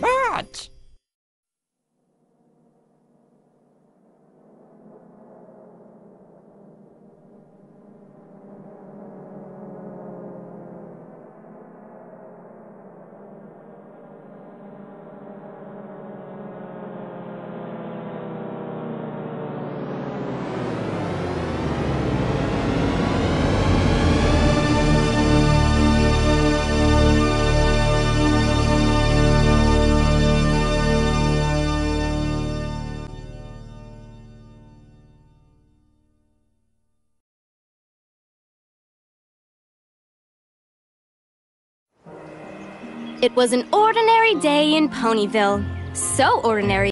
But It was an ordinary day in Ponyville. So ordinary